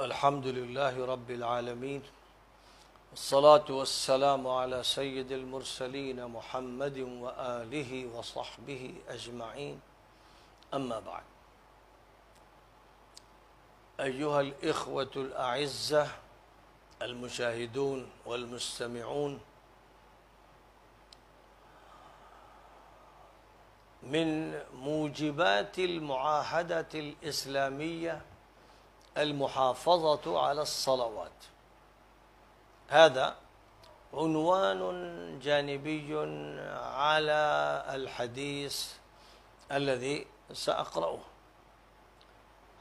الحمد لله رب العالمين والصلاة والسلام على سيد المرسلين محمد وآله وصحبه أجمعين. أما بعد أيها الإخوة الأعزة المشاهدون والمستمعون من موجبات المعاهدة الإسلامية المحافظة على الصلوات. هذا عنوان جانبي على الحديث الذي سأقرأه.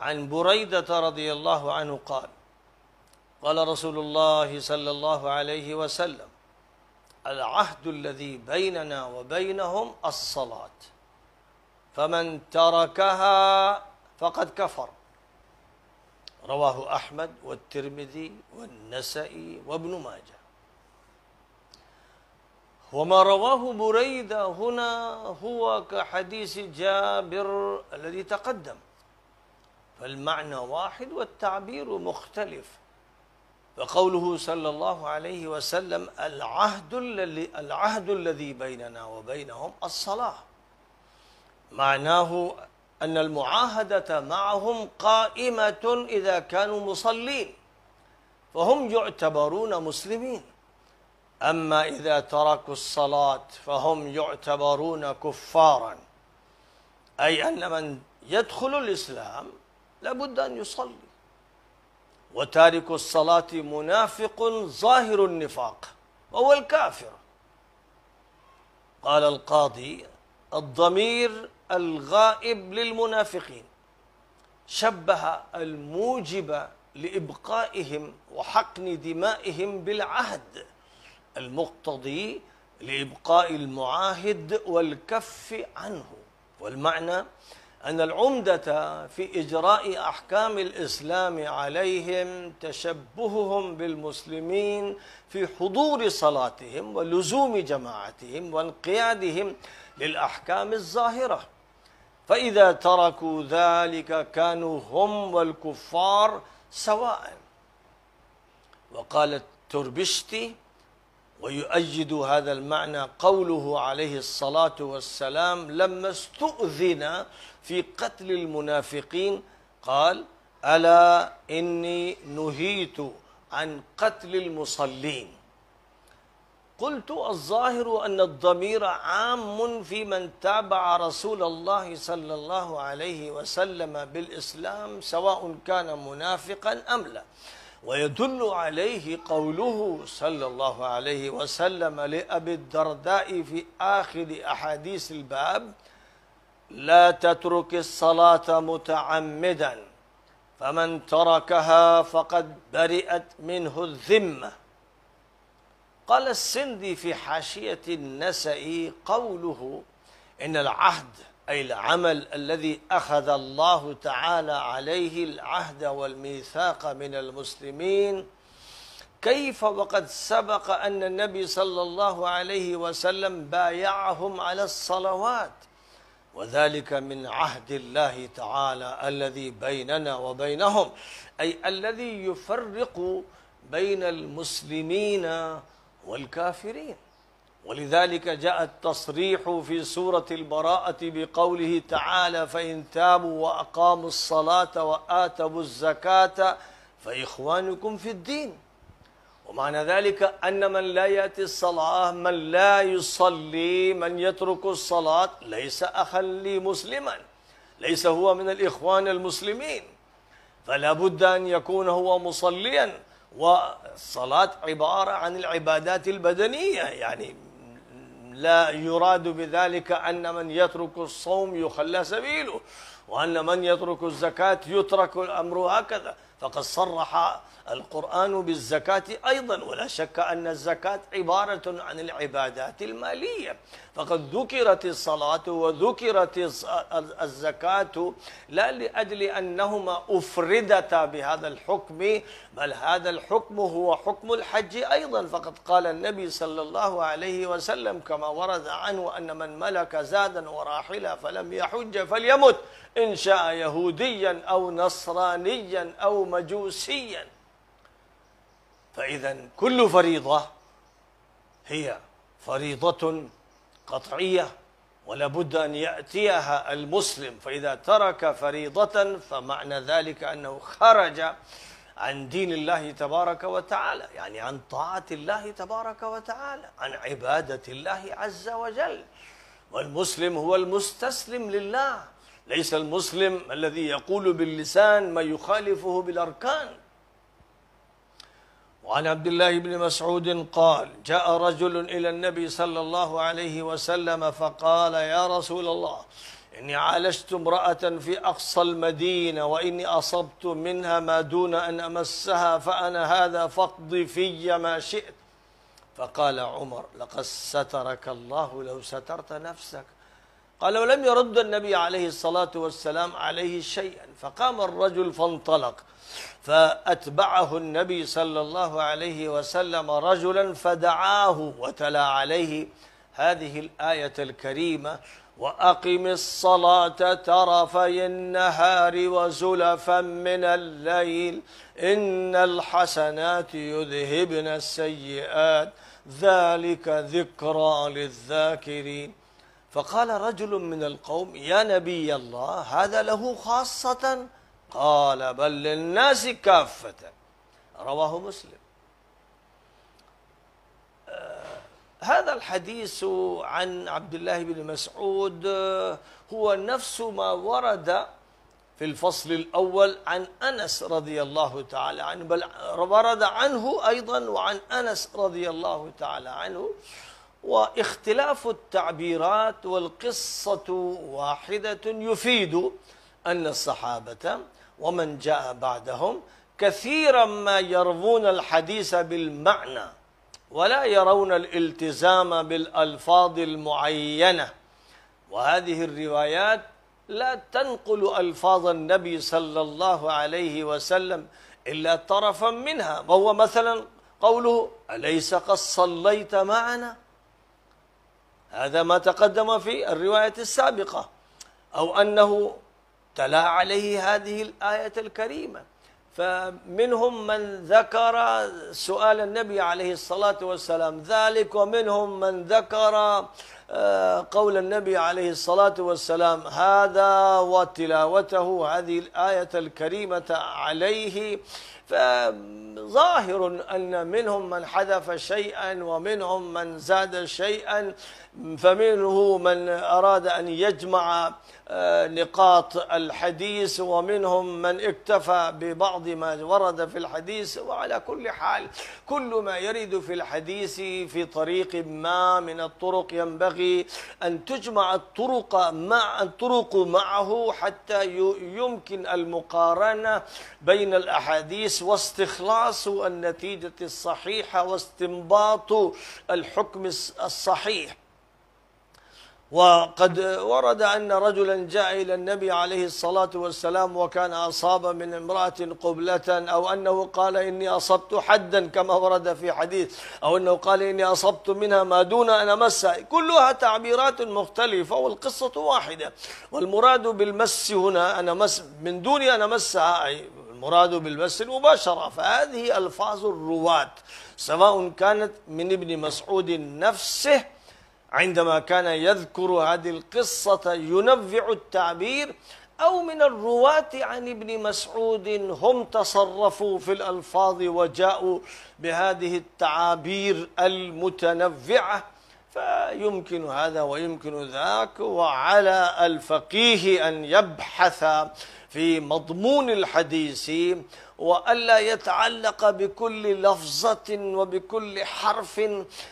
عن بريدة رضي الله عنه قال قال رسول الله صلى الله عليه وسلم العهد الذي بيننا وبينهم الصلاة فمن تركها فقد كفر. رواه أحمد والترمذي والنسائي وابن ماجه. وما رواه بريدة هنا هو كحديث جابر الذي تقدم. فالمعنى واحد والتعبير مختلف. فقوله صلى الله عليه وسلم العهد الذي العهد الذي بيننا وبينهم الصلاة. معناه أن المعاهدة معهم قائمة إذا كانوا مصلين فهم يعتبرون مسلمين. أما إذا تركوا الصلاة فهم يعتبرون كفارا. أي أن من يدخل الإسلام لابد أن يصلي. وتارك الصلاة منافق ظاهر النفاق وهو الكافر. قال القاضي الضمير الغائب للمنافقين. شبه الموجب لإبقائهم وحقن دمائهم بالعهد. المقتضي لإبقاء المعاهد والكف عنه. والمعنى أن العمدة في إجراء أحكام الإسلام عليهم تشبههم بالمسلمين في حضور صلاتهم ولزوم جماعتهم وانقيادهم للأحكام الظاهرة. فإذا تركوا ذلك كانوا هم والكفار سواء. وقال التربشتي ويؤيد هذا المعنى قوله عليه الصلاة والسلام لما استؤذن في قتل المنافقين قال ألا إني نهيت عن قتل المصلين قلت الظاهر أن الضمير عام في من تابع رسول الله صلى الله عليه وسلم بالإسلام سواء كان منافقا أم لا. ويدل عليه قوله صلى الله عليه وسلم لأبي الدرداء في آخر أحاديث الباب لا تترك الصلاة متعمدا فمن تركها فقد برئت منه الذمة. قال السندي في حاشية النسائي قوله إن العهد أي العمل الذي أخذ الله تعالى عليه العهد والميثاق من المسلمين كيف وقد سبق أن النبي صلى الله عليه وسلم بايعهم على الصلوات؟ وذلك من عهد الله تعالى الذي بيننا وبينهم أي الذي يفرق بين المسلمين والكافرين. ولذلك جاء التصريح في سورة البراءة بقوله تعالى فإن تابوا وأقاموا الصلاة وآتوا الزكاة فإخوانكم في الدين ومعنى ذلك أن من لا يأتي الصلاة من لا يصلي من يترك الصلاة ليس أخا لي مسلما ليس هو من الإخوان المسلمين. فلا بد أن يكون هو مصليا. والصلاة عبارة عن العبادات البدنية. يعني لا يراد بذلك أن من يترك الصوم يخلى سبيله. وأن من يترك الزكاة يترك الأمر هكذا. فقد صرح القرآن بالزكاة أيضا ولا شك أن الزكاة عبارة عن العبادات المالية. فقد ذكرت الصلاة وذكرت الزكاة لا لأجل أنهما أفردتا بهذا الحكم بل هذا الحكم هو حكم الحج أيضا. فقد قال النبي صلى الله عليه وسلم كما ورد عنه أن من ملك زادا وراحلة فلم يحج فليمت. إن شاء يهوديا أو نصرانيا أو مجوسيا. فإذا كل فريضة هي فريضة قطعية ولا بد أن يأتيها المسلم. فإذا ترك فريضة فمعنى ذلك أنه خرج عن دين الله تبارك وتعالى يعني عن طاعة الله تبارك وتعالى عن عبادة الله عز وجل. والمسلم هو المستسلم لله. ليس المسلم الذي يقول باللسان ما يخالفه بالأركان. وعن عبد الله بن مسعود قال جاء رجل إلى النبي صلى الله عليه وسلم فقال يا رسول الله إني عالجت امرأة في أقصى المدينة وإني أصبت منها ما دون أن أمسها فأنا هذا فاقض في ما شئت. فقال عمر لقد سترك الله لو سترت نفسك. قال ولم يرد النبي عليه الصلاة والسلام عليه شيئا. فقام الرجل فانطلق فأتبعه النبي صلى الله عليه وسلم رجلا فدعاه وتلا عليه. هذه الآية الكريمة وأقم الصلاة طرفي النهار وزلفا من الليل. إن الحسنات يذهبن السيئات. ذلك ذكرى للذاكرين. فقال رجل من القوم يا نبي الله هذا له خاصة. قال بل للناس كافة. رواه مسلم. هذا الحديث عن عبد الله بن مسعود هو نفس ما ورد في الفصل الأول عن أنس رضي الله تعالى عنه بل ورد عنه أيضا وعن أنس رضي الله تعالى عنه. واختلاف التعبيرات والقصة واحدة يفيد أن الصحابة ومن جاء بعدهم كثيرا ما يروون الحديث بالمعنى ولا يرون الالتزام بالألفاظ المعينة. وهذه الروايات لا تنقل ألفاظ النبي صلى الله عليه وسلم إلا طرفا منها وهو مثلا قوله أليس قد صليت معنا؟ هذا ما تقدم في الرواية السابقة أو أنه تلا عليه هذه الآية الكريمة. فمنهم من ذكر سؤال النبي عليه الصلاة والسلام ذلك ومنهم من ذكر قول النبي عليه الصلاة والسلام هذا وتلاوته هذه الآية الكريمة عليه. فظاهر أن منهم من حذف شيئا ومنهم من زاد شيئا فمنه من أراد أن يجمع آه، نقاط الحديث ومنهم من اكتفى ببعض ما ورد في الحديث. وعلى كل حال كل ما يرد في الحديث في طريق ما من الطرق ينبغي أن تجمع الطرق مع الطرق معه حتى يمكن المقارنة بين الأحاديث واستخلاص النتيجة الصحيحة واستنباط الحكم الصحيح. وقد ورد أن رجلا جاء إلى النبي عليه الصلاة والسلام وكان أصاب من امرأة قبلة أو أنه قال إني أصبت حدا كما ورد في حديث أو أنه قال إني أصبت منها ما دون أن أمسها كلها تعبيرات مختلفة والقصة واحدة. والمراد بالمس هنا أنا مس من دون أن أمسها أي المراد بالمس المباشرة. فهذه ألفاظ الرواة سواء كانت من ابن مسعود نفسه عندما كان يذكر هذه القصة ينبع التعبير أو من الرواة عن ابن مسعود هم تصرفوا في الألفاظ وجاءوا بهذه التعابير المتنوعة فيمكن هذا ويمكن ذاك وعلى الفقيه أن يبحث في مضمون الحديث وألا يتعلق بكل لفظة وبكل حرف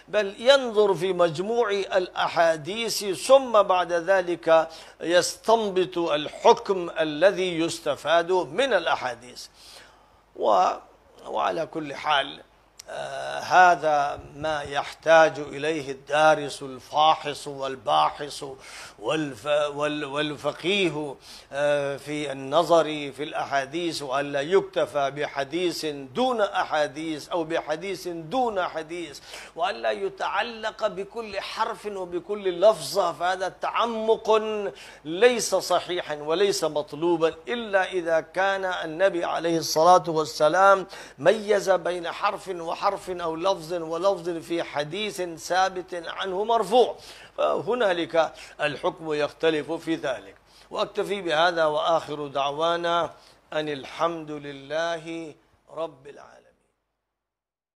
بل ينظر في مجموع الأحاديث ثم بعد ذلك يستنبط الحكم الذي يستفاد من الأحاديث. وعلى كل حال هذا ما يحتاج إليه الدارس الفاحص والباحث والفقيه آه، في النظر في الأحاديث وألا يكتفى بحديث دون أحاديث أو بحديث دون حديث وألا يتعلق بكل حرف وبكل لفظة فهذا تعمق ليس صحيحا وليس مطلوبا إلا إذا كان النبي عليه الصلاة والسلام ميز بين حرف وحرف أو لفظ ولفظ في حديث ثابت عنه مرفوع. فهنالك الحكم يختلف في ذلك. وأكتفي بهذا وآخر دعوانا أن الحمد لله رب العالمين.